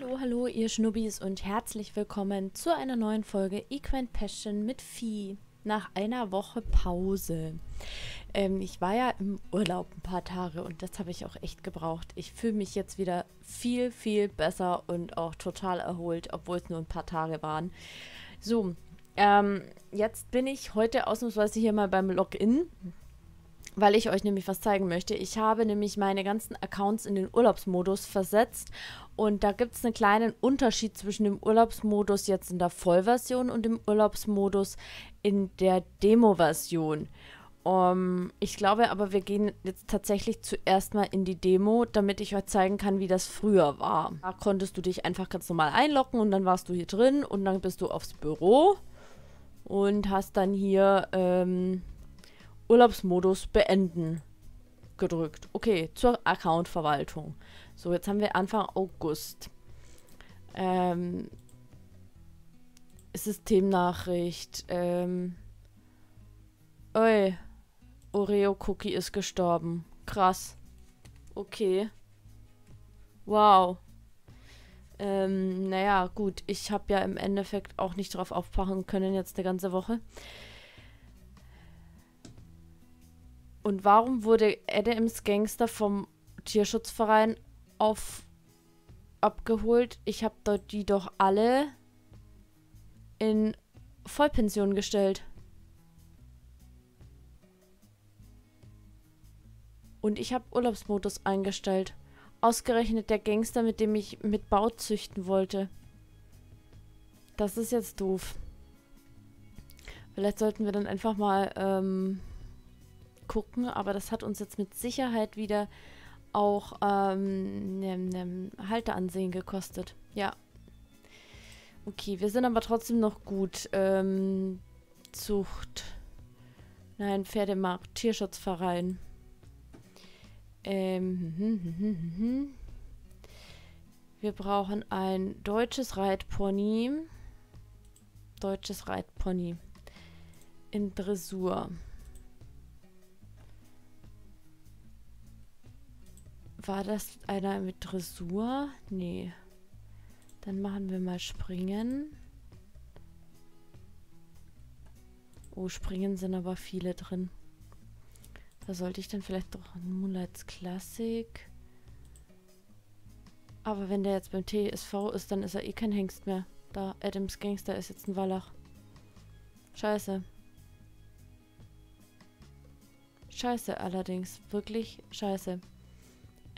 Hallo, hallo, ihr Schnubbis und herzlich willkommen zu einer neuen Folge Equine Passion mit Vieh nach einer Woche Pause. Ähm, ich war ja im Urlaub ein paar Tage und das habe ich auch echt gebraucht. Ich fühle mich jetzt wieder viel, viel besser und auch total erholt, obwohl es nur ein paar Tage waren. So, ähm, jetzt bin ich heute ausnahmsweise hier mal beim Login weil ich euch nämlich was zeigen möchte. Ich habe nämlich meine ganzen Accounts in den Urlaubsmodus versetzt und da gibt es einen kleinen Unterschied zwischen dem Urlaubsmodus jetzt in der Vollversion und dem Urlaubsmodus in der Demo-Version. Um, ich glaube aber, wir gehen jetzt tatsächlich zuerst mal in die Demo, damit ich euch zeigen kann, wie das früher war. Da konntest du dich einfach ganz normal einloggen und dann warst du hier drin und dann bist du aufs Büro und hast dann hier ähm, Urlaubsmodus beenden gedrückt. Okay, zur Accountverwaltung. So, jetzt haben wir Anfang August. Ähm, Systemnachricht. Ähm, oi, Oreo Cookie ist gestorben. Krass. Okay. Wow. Ähm, naja, gut. Ich habe ja im Endeffekt auch nicht drauf aufpassen können jetzt eine ganze Woche. Und warum wurde Adams Gangster vom Tierschutzverein auf abgeholt? Ich habe dort die doch alle in Vollpension gestellt. Und ich habe Urlaubsmodus eingestellt. Ausgerechnet der Gangster, mit dem ich mit Bau züchten wollte. Das ist jetzt doof. Vielleicht sollten wir dann einfach mal ähm, gucken, aber das hat uns jetzt mit Sicherheit wieder auch ähm, ne, ne Halteansehen gekostet. Ja. Okay, wir sind aber trotzdem noch gut. Ähm, Zucht. Nein, Pferdemarkt, Tierschutzverein. Ähm, hm, hm, hm, wir brauchen ein deutsches Reitpony. Deutsches Reitpony. In Dressur. War das einer mit Dressur? Nee. Dann machen wir mal Springen. Oh, Springen sind aber viele drin. Da sollte ich dann vielleicht doch Moonlights Classic. Aber wenn der jetzt beim TSV ist, dann ist er eh kein Hengst mehr. Da, Adams Gangster ist jetzt ein Wallach. Scheiße. Scheiße allerdings. Wirklich scheiße.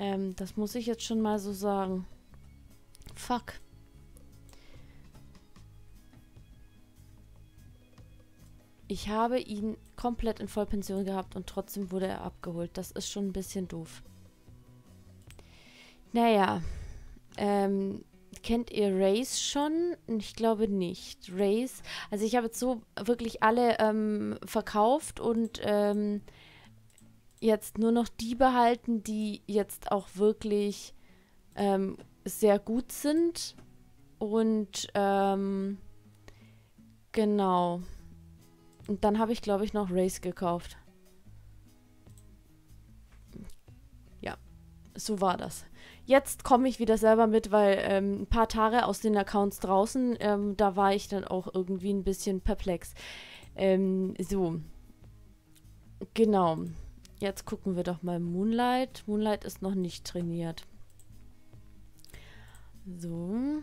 Ähm, das muss ich jetzt schon mal so sagen. Fuck. Ich habe ihn komplett in Vollpension gehabt und trotzdem wurde er abgeholt. Das ist schon ein bisschen doof. Naja. Ähm, kennt ihr Race schon? Ich glaube nicht. Race. Also ich habe jetzt so wirklich alle ähm, verkauft und ähm, jetzt nur noch die behalten, die jetzt auch wirklich ähm, sehr gut sind. Und ähm, genau. Und dann habe ich, glaube ich, noch Race gekauft. Ja, so war das. Jetzt komme ich wieder selber mit, weil ähm, ein paar Tage aus den Accounts draußen, ähm, da war ich dann auch irgendwie ein bisschen perplex. Ähm, so. Genau. Jetzt gucken wir doch mal Moonlight. Moonlight ist noch nicht trainiert. So.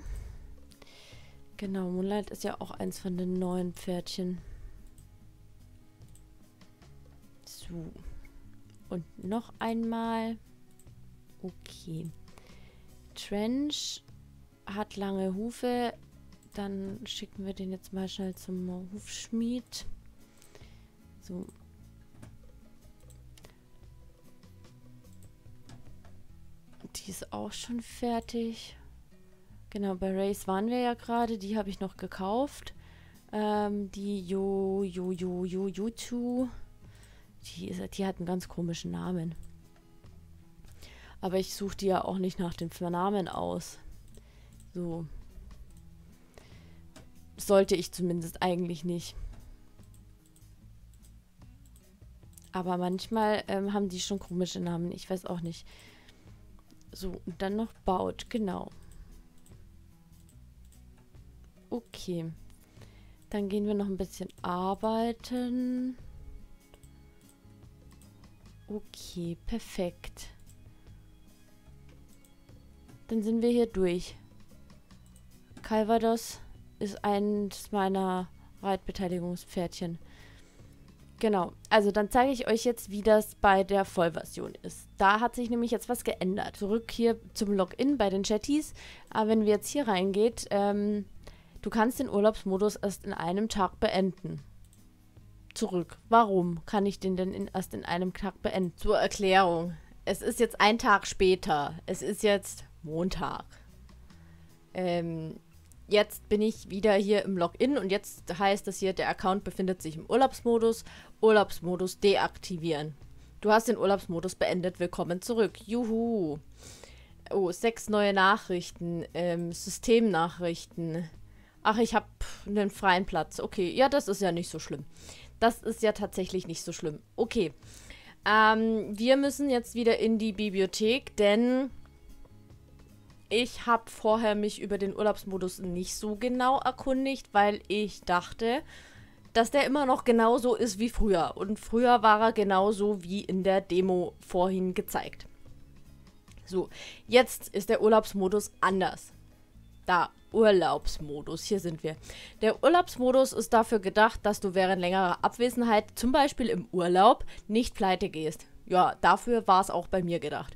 Genau, Moonlight ist ja auch eins von den neuen Pferdchen. So. Und noch einmal. Okay. Trench hat lange Hufe. Dann schicken wir den jetzt mal schnell zum Hufschmied. So, Die ist auch schon fertig. Genau, bei Race waren wir ja gerade. Die habe ich noch gekauft. Ähm, die Jo, Jo, Jo, Jo, Yutu. Die, ist, die hat einen ganz komischen Namen. Aber ich suche die ja auch nicht nach dem Namen aus. So. Sollte ich zumindest eigentlich nicht. Aber manchmal ähm, haben die schon komische Namen. Ich weiß auch nicht. So, und dann noch baut, genau. Okay. Dann gehen wir noch ein bisschen arbeiten. Okay, perfekt. Dann sind wir hier durch. Calvados ist eins meiner Reitbeteiligungspferdchen. Genau, also dann zeige ich euch jetzt, wie das bei der Vollversion ist. Da hat sich nämlich jetzt was geändert. Zurück hier zum Login bei den Chatties. Aber wenn wir jetzt hier reingeht, ähm, du kannst den Urlaubsmodus erst in einem Tag beenden. Zurück. Warum kann ich den denn in, erst in einem Tag beenden? Zur Erklärung. Es ist jetzt ein Tag später. Es ist jetzt Montag. Ähm, jetzt bin ich wieder hier im Login und jetzt heißt das hier, der Account befindet sich im Urlaubsmodus. Urlaubsmodus deaktivieren. Du hast den Urlaubsmodus beendet. Willkommen zurück. Juhu. Oh, sechs neue Nachrichten. Ähm, Systemnachrichten. Ach, ich habe einen freien Platz. Okay, ja, das ist ja nicht so schlimm. Das ist ja tatsächlich nicht so schlimm. Okay. Ähm, wir müssen jetzt wieder in die Bibliothek, denn ich habe vorher mich über den Urlaubsmodus nicht so genau erkundigt, weil ich dachte, dass der immer noch genauso ist wie früher. Und früher war er genauso wie in der Demo vorhin gezeigt. So, jetzt ist der Urlaubsmodus anders. Da, Urlaubsmodus, hier sind wir. Der Urlaubsmodus ist dafür gedacht, dass du während längerer Abwesenheit, zum Beispiel im Urlaub, nicht pleite gehst. Ja, dafür war es auch bei mir gedacht.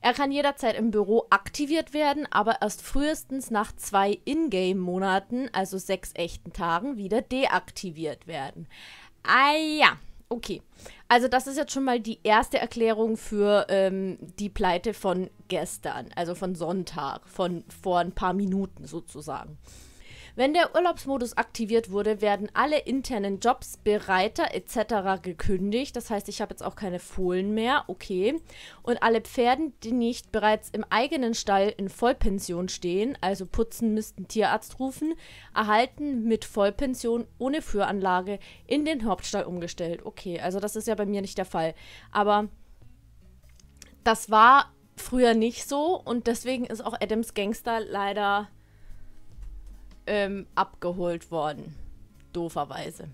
Er kann jederzeit im Büro aktiviert werden, aber erst frühestens nach zwei Ingame-Monaten, also sechs echten Tagen, wieder deaktiviert werden. Ah ja, okay. Also das ist jetzt schon mal die erste Erklärung für ähm, die Pleite von gestern, also von Sonntag, von vor ein paar Minuten sozusagen. Wenn der Urlaubsmodus aktiviert wurde, werden alle internen Jobs, Bereiter etc. gekündigt. Das heißt, ich habe jetzt auch keine Fohlen mehr. Okay. Und alle Pferden, die nicht bereits im eigenen Stall in Vollpension stehen, also putzen, müssten Tierarzt rufen, erhalten mit Vollpension ohne Führanlage in den Hauptstall umgestellt. Okay, also das ist ja bei mir nicht der Fall. Aber das war früher nicht so und deswegen ist auch Adams Gangster leider ähm, abgeholt worden. Dooferweise.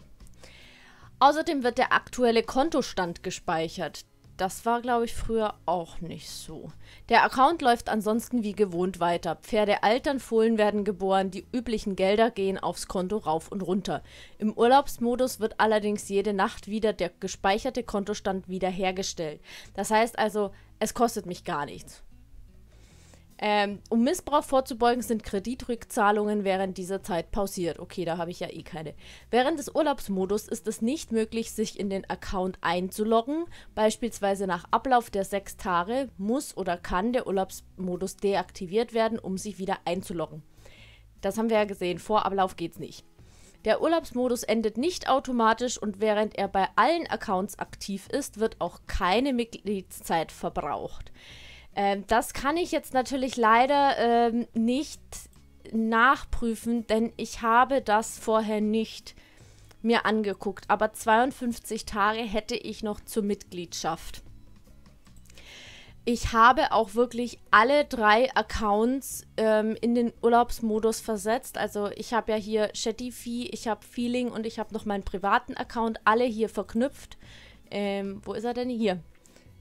Außerdem wird der aktuelle Kontostand gespeichert. Das war, glaube ich, früher auch nicht so. Der Account läuft ansonsten wie gewohnt weiter. Pferde altern, Fohlen werden geboren, die üblichen Gelder gehen aufs Konto rauf und runter. Im Urlaubsmodus wird allerdings jede Nacht wieder der gespeicherte Kontostand wiederhergestellt. Das heißt also, es kostet mich gar nichts. Ähm, um Missbrauch vorzubeugen, sind Kreditrückzahlungen während dieser Zeit pausiert. Okay, da habe ich ja eh keine. Während des Urlaubsmodus ist es nicht möglich, sich in den Account einzuloggen. Beispielsweise nach Ablauf der sechs Tage muss oder kann der Urlaubsmodus deaktiviert werden, um sich wieder einzuloggen. Das haben wir ja gesehen. Vor Ablauf geht's nicht. Der Urlaubsmodus endet nicht automatisch und während er bei allen Accounts aktiv ist, wird auch keine Mitgliedszeit verbraucht. Ähm, das kann ich jetzt natürlich leider ähm, nicht nachprüfen, denn ich habe das vorher nicht mir angeguckt. Aber 52 Tage hätte ich noch zur Mitgliedschaft. Ich habe auch wirklich alle drei Accounts ähm, in den Urlaubsmodus versetzt. Also ich habe ja hier Shetify, ich habe Feeling und ich habe noch meinen privaten Account alle hier verknüpft. Ähm, wo ist er denn hier?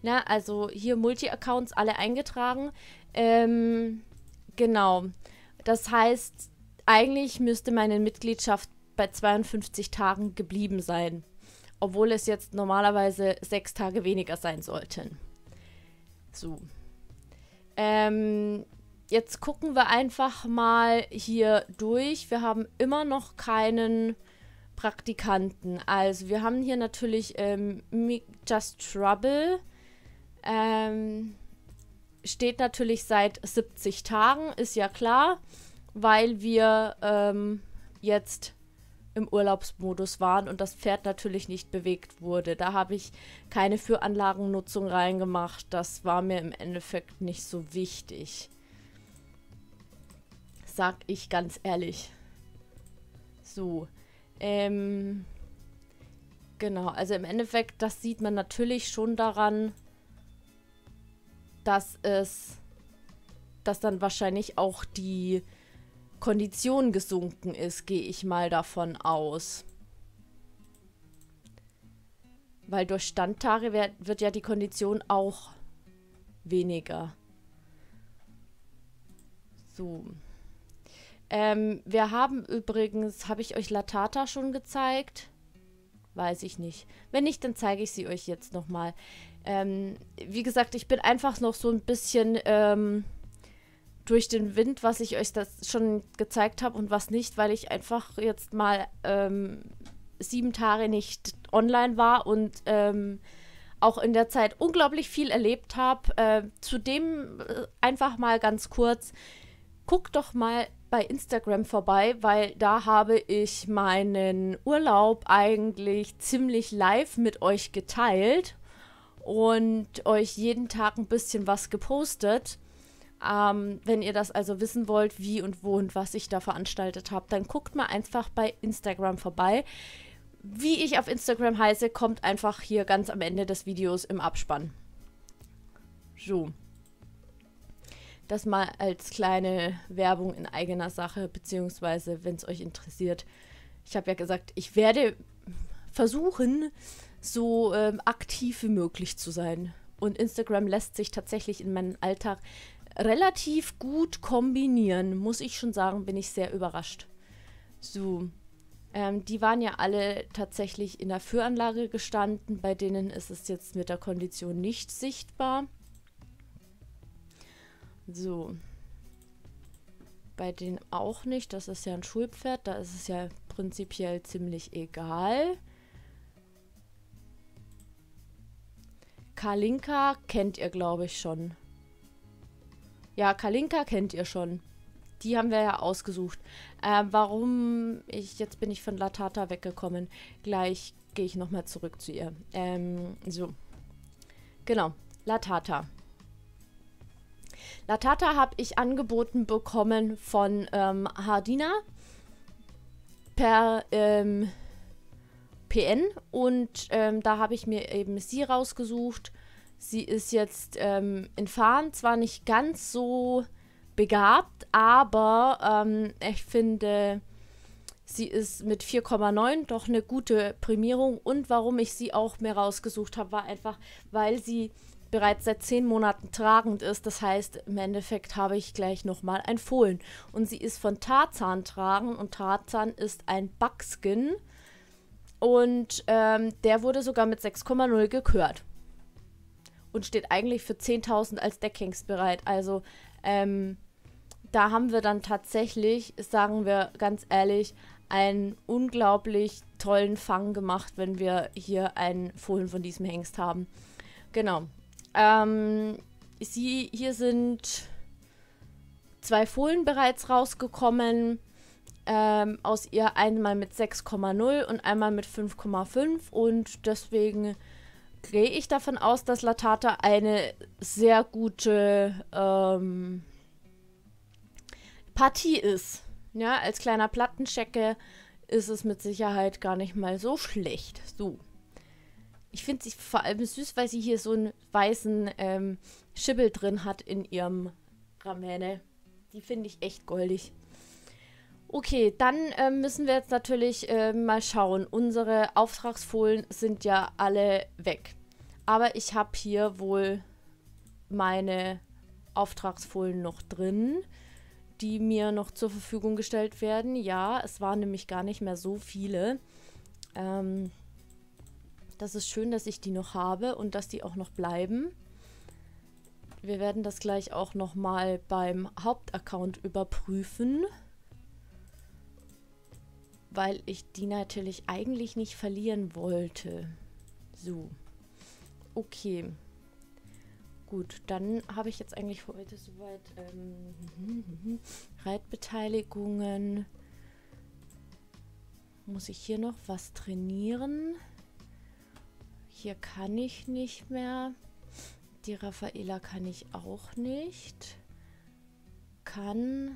Na, also hier Multi-Accounts alle eingetragen. Ähm, genau. Das heißt, eigentlich müsste meine Mitgliedschaft bei 52 Tagen geblieben sein. Obwohl es jetzt normalerweise sechs Tage weniger sein sollten. So. Ähm, jetzt gucken wir einfach mal hier durch. Wir haben immer noch keinen Praktikanten. Also wir haben hier natürlich ähm, Just Trouble. Ähm, steht natürlich seit 70 Tagen, ist ja klar, weil wir ähm, jetzt im Urlaubsmodus waren und das Pferd natürlich nicht bewegt wurde. Da habe ich keine Führanlagennutzung reingemacht. Das war mir im Endeffekt nicht so wichtig. Sag ich ganz ehrlich. So. Ähm, genau, also im Endeffekt, das sieht man natürlich schon daran, dass es, dass dann wahrscheinlich auch die Kondition gesunken ist, gehe ich mal davon aus. Weil durch Standtage wird, wird ja die Kondition auch weniger. So. Ähm, wir haben übrigens, habe ich euch Latata schon gezeigt? Weiß ich nicht. Wenn nicht, dann zeige ich sie euch jetzt nochmal. Ähm, wie gesagt, ich bin einfach noch so ein bisschen ähm, durch den Wind, was ich euch das schon gezeigt habe und was nicht, weil ich einfach jetzt mal ähm, sieben Tage nicht online war und ähm, auch in der Zeit unglaublich viel erlebt habe. Äh, zudem äh, einfach mal ganz kurz, guckt doch mal bei Instagram vorbei, weil da habe ich meinen Urlaub eigentlich ziemlich live mit euch geteilt und euch jeden Tag ein bisschen was gepostet. Ähm, wenn ihr das also wissen wollt, wie und wo und was ich da veranstaltet habe, dann guckt mal einfach bei Instagram vorbei. Wie ich auf Instagram heiße, kommt einfach hier ganz am Ende des Videos im Abspann. So. Das mal als kleine Werbung in eigener Sache, beziehungsweise wenn es euch interessiert. Ich habe ja gesagt, ich werde versuchen, so ähm, aktiv wie möglich zu sein. Und Instagram lässt sich tatsächlich in meinen Alltag relativ gut kombinieren, muss ich schon sagen, bin ich sehr überrascht. So, ähm, die waren ja alle tatsächlich in der Führanlage gestanden, bei denen ist es jetzt mit der Kondition nicht sichtbar. So. Bei denen auch nicht, das ist ja ein Schulpferd, da ist es ja prinzipiell ziemlich egal. Kalinka kennt ihr, glaube ich, schon. Ja, Kalinka kennt ihr schon. Die haben wir ja ausgesucht. Äh, warum ich, jetzt bin ich von Latata weggekommen. Gleich gehe ich nochmal zurück zu ihr. Ähm, so. Genau, Latata. Latata habe ich angeboten bekommen von ähm, Hardina per ähm, PN und ähm, da habe ich mir eben sie rausgesucht Sie ist jetzt ähm, in Fahren zwar nicht ganz so begabt, aber ähm, ich finde, sie ist mit 4,9 doch eine gute Prämierung. Und warum ich sie auch mehr rausgesucht habe, war einfach, weil sie bereits seit zehn Monaten tragend ist. Das heißt, im Endeffekt habe ich gleich nochmal ein Fohlen. Und sie ist von Tarzan tragen und Tarzan ist ein Buckskin. Und ähm, der wurde sogar mit 6,0 gekürt und steht eigentlich für 10.000 als Deckhengst bereit. Also ähm, da haben wir dann tatsächlich, sagen wir ganz ehrlich, einen unglaublich tollen Fang gemacht, wenn wir hier einen Fohlen von diesem Hengst haben. Genau. Ähm, sie, hier sind zwei Fohlen bereits rausgekommen. Ähm, aus ihr einmal mit 6,0 und einmal mit 5,5 und deswegen gehe ich davon aus, dass Latata eine sehr gute ähm, Partie ist. Ja, als kleiner Plattenchecker ist es mit Sicherheit gar nicht mal so schlecht. So. Ich finde sie vor allem süß, weil sie hier so einen weißen ähm, Schibbel drin hat in ihrem Ramäne. Die finde ich echt goldig. Okay, dann äh, müssen wir jetzt natürlich äh, mal schauen. Unsere Auftragsfolien sind ja alle weg. Aber ich habe hier wohl meine Auftragsfolien noch drin, die mir noch zur Verfügung gestellt werden. Ja, es waren nämlich gar nicht mehr so viele. Ähm, das ist schön, dass ich die noch habe und dass die auch noch bleiben. Wir werden das gleich auch noch mal beim Hauptaccount überprüfen weil ich die natürlich eigentlich nicht verlieren wollte. So. Okay. Gut, dann habe ich jetzt eigentlich für heute soweit ähm, Reitbeteiligungen. Muss ich hier noch was trainieren? Hier kann ich nicht mehr. Die Raffaela kann ich auch nicht. Kann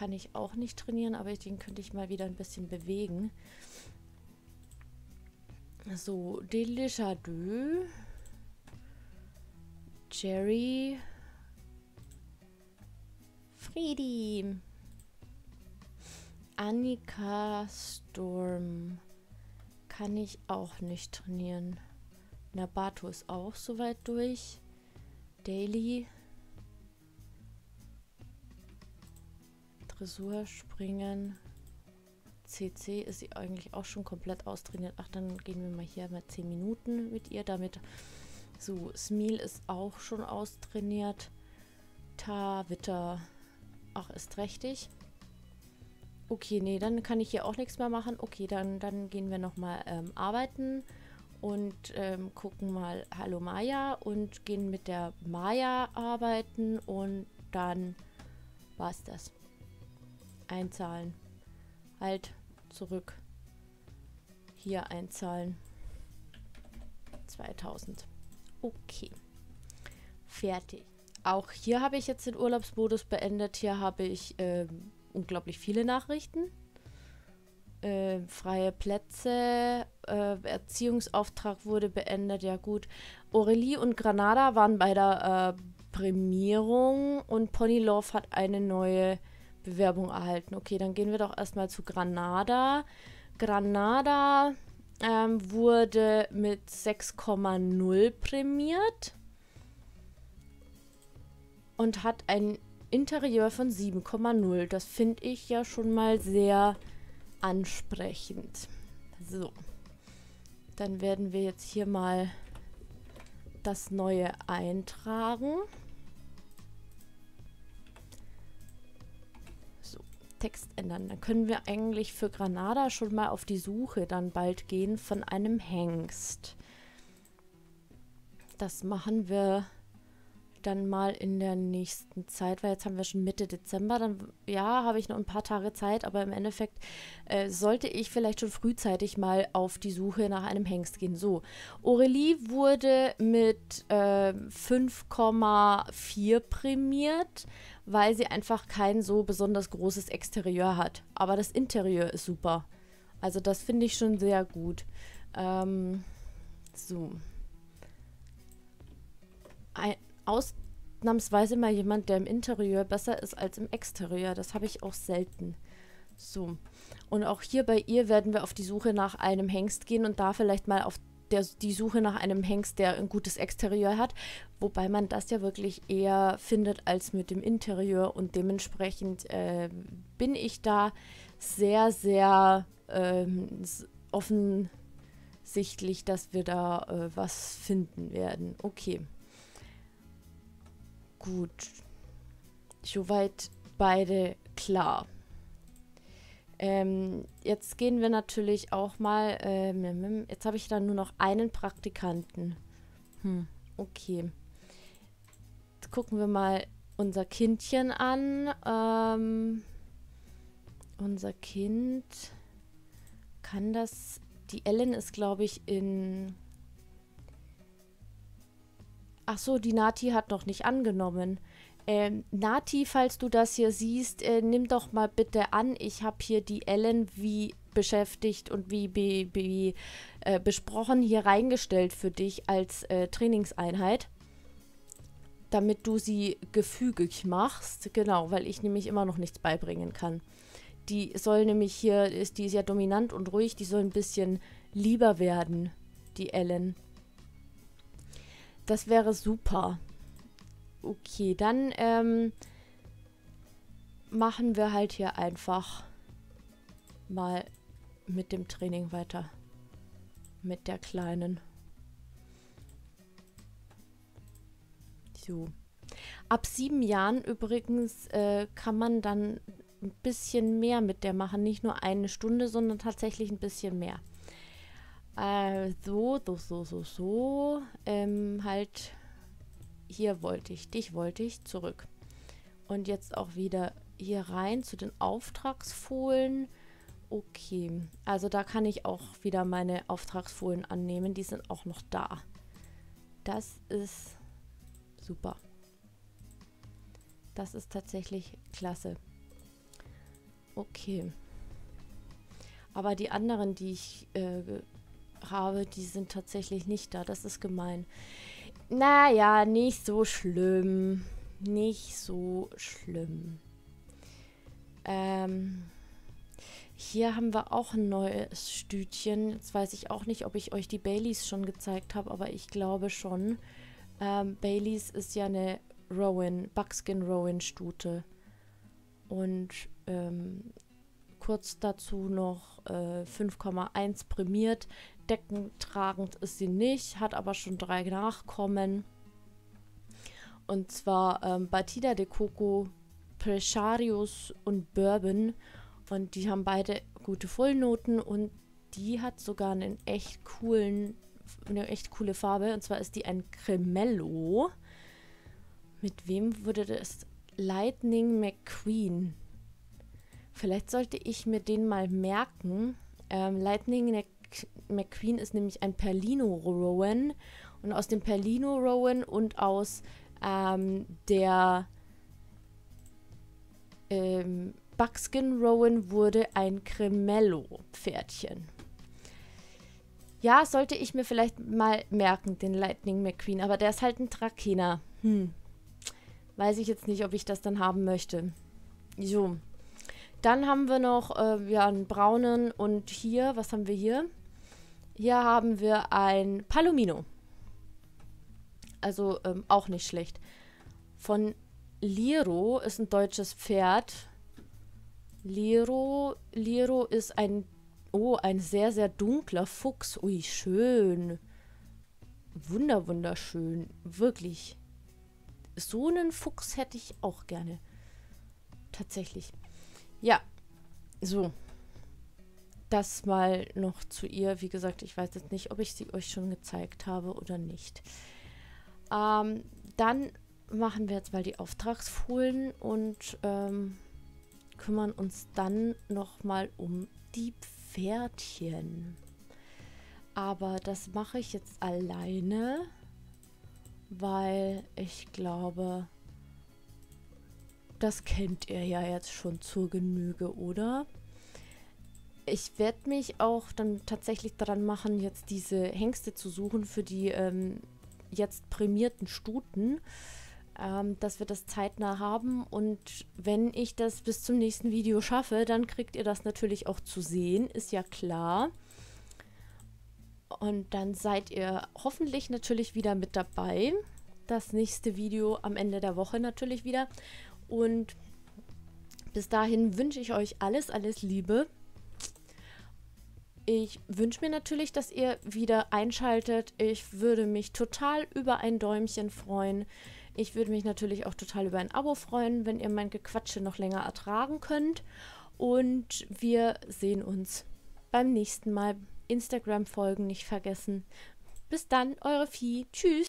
kann ich auch nicht trainieren, aber den könnte ich mal wieder ein bisschen bewegen. So, Delisha Dö. Jerry. Friedi. Annika Storm kann ich auch nicht trainieren. Nabato ist auch soweit durch. Daily. Dressur, Springen. CC ist sie eigentlich auch schon komplett austrainiert. Ach, dann gehen wir mal hier mal 10 Minuten mit ihr, damit so, Smil ist auch schon austrainiert. Ta, Witter. Ach, ist trächtig. Okay, nee, dann kann ich hier auch nichts mehr machen. Okay, dann, dann gehen wir nochmal ähm, arbeiten und ähm, gucken mal Hallo Maya und gehen mit der Maya arbeiten und dann war es das. Einzahlen. Halt, zurück. Hier einzahlen. 2000. Okay. Fertig. Auch hier habe ich jetzt den Urlaubsmodus beendet. Hier habe ich ähm, unglaublich viele Nachrichten. Äh, freie Plätze, äh, Erziehungsauftrag wurde beendet, ja gut. Aurelie und Granada waren bei der äh, Prämierung und Pony Love hat eine neue Bewerbung erhalten. Okay, dann gehen wir doch erstmal zu Granada. Granada ähm, wurde mit 6,0 prämiert und hat ein Interieur von 7,0. Das finde ich ja schon mal sehr ansprechend. So. Dann werden wir jetzt hier mal das neue eintragen. Text ändern. Dann können wir eigentlich für Granada schon mal auf die Suche dann bald gehen von einem Hengst. Das machen wir dann mal in der nächsten Zeit, weil jetzt haben wir schon Mitte Dezember, dann ja, habe ich noch ein paar Tage Zeit, aber im Endeffekt äh, sollte ich vielleicht schon frühzeitig mal auf die Suche nach einem Hengst gehen. So, Aurelie wurde mit äh, 5,4 prämiert, weil sie einfach kein so besonders großes Exterieur hat. Aber das Interieur ist super. Also das finde ich schon sehr gut. Ähm, so. Ein, ausnahmsweise mal jemand, der im Interieur besser ist als im Exterieur. Das habe ich auch selten. So. Und auch hier bei ihr werden wir auf die Suche nach einem Hengst gehen und da vielleicht mal auf der, die Suche nach einem Hengst, der ein gutes Exterieur hat. Wobei man das ja wirklich eher findet als mit dem Interieur. Und dementsprechend äh, bin ich da sehr, sehr ähm, offensichtlich, dass wir da äh, was finden werden. Okay. Gut. Soweit beide klar. Ähm, jetzt gehen wir natürlich auch mal. Ähm, jetzt habe ich dann nur noch einen Praktikanten. Hm, okay. Jetzt gucken wir mal unser Kindchen an. Ähm, unser Kind kann das. Die Ellen ist, glaube ich, in Ach so, die Nati hat noch nicht angenommen. Ähm, Nati, falls du das hier siehst, äh, nimm doch mal bitte an. Ich habe hier die Ellen wie beschäftigt und wie be, be, äh, besprochen hier reingestellt für dich als äh, Trainingseinheit. Damit du sie gefügig machst. Genau, weil ich nämlich immer noch nichts beibringen kann. Die soll nämlich hier, ist die sehr dominant und ruhig, die soll ein bisschen lieber werden, die Ellen. Das wäre super. Okay, dann ähm, machen wir halt hier einfach mal mit dem Training weiter. Mit der Kleinen. So. Ab sieben Jahren übrigens äh, kann man dann ein bisschen mehr mit der machen. Nicht nur eine Stunde, sondern tatsächlich ein bisschen mehr. Äh, so, so, so, so, so. Ähm, halt, hier wollte ich, dich wollte ich zurück. Und jetzt auch wieder hier rein zu den Auftragsfohlen. Okay, also da kann ich auch wieder meine Auftragsfohlen annehmen. Die sind auch noch da. Das ist super. Das ist tatsächlich klasse. Okay. Aber die anderen, die ich äh, habe, die sind tatsächlich nicht da. Das ist gemein. Naja, nicht so schlimm. Nicht so schlimm. Ähm, Hier haben wir auch ein neues Stütchen. Jetzt weiß ich auch nicht, ob ich euch die Baileys schon gezeigt habe, aber ich glaube schon. Ähm, Baileys ist ja eine Rowan, Buckskin Rowan Stute. Und ähm, kurz dazu noch äh, 5,1 prämiert. Deckentragend ist sie nicht, hat aber schon drei Nachkommen. Und zwar ähm, Batida de Coco, Precharius und Bourbon. Und die haben beide gute Vollnoten und die hat sogar einen echt coolen, eine echt coole Farbe. Und zwar ist die ein Cremello. Mit wem würde das? Lightning McQueen. Vielleicht sollte ich mir den mal merken. Ähm, Lightning McQueen ist nämlich ein Perlino Rowan. Und aus dem Perlino Rowan und aus ähm, der ähm, Buckskin Rowan wurde ein Cremello-Pferdchen. Ja, sollte ich mir vielleicht mal merken, den Lightning McQueen. Aber der ist halt ein Trakehner. Hm. Weiß ich jetzt nicht, ob ich das dann haben möchte. So. Dann haben wir noch äh, ja, einen braunen und hier, was haben wir hier? Hier haben wir ein Palomino. Also ähm, auch nicht schlecht. Von Liro ist ein deutsches Pferd. Liro, Liro ist ein, oh, ein sehr, sehr dunkler Fuchs. Ui, schön. Wunder, wunderschön. Wirklich. So einen Fuchs hätte ich auch gerne. Tatsächlich. Ja. So. Das mal noch zu ihr. Wie gesagt, ich weiß jetzt nicht, ob ich sie euch schon gezeigt habe oder nicht. Ähm, dann machen wir jetzt mal die Auftragsfohlen und ähm, kümmern uns dann nochmal um die Pferdchen. Aber das mache ich jetzt alleine, weil ich glaube, das kennt ihr ja jetzt schon zur Genüge, oder? Ich werde mich auch dann tatsächlich daran machen, jetzt diese Hengste zu suchen für die ähm, jetzt prämierten Stuten ähm, dass wir das zeitnah haben. Und wenn ich das bis zum nächsten Video schaffe, dann kriegt ihr das natürlich auch zu sehen, ist ja klar. Und dann seid ihr hoffentlich natürlich wieder mit dabei. Das nächste Video am Ende der Woche natürlich wieder. Und bis dahin wünsche ich euch alles, alles Liebe. Ich wünsche mir natürlich, dass ihr wieder einschaltet. Ich würde mich total über ein Däumchen freuen. Ich würde mich natürlich auch total über ein Abo freuen, wenn ihr mein Gequatsche noch länger ertragen könnt. Und wir sehen uns beim nächsten Mal. Instagram folgen nicht vergessen. Bis dann, eure Vieh. Tschüss.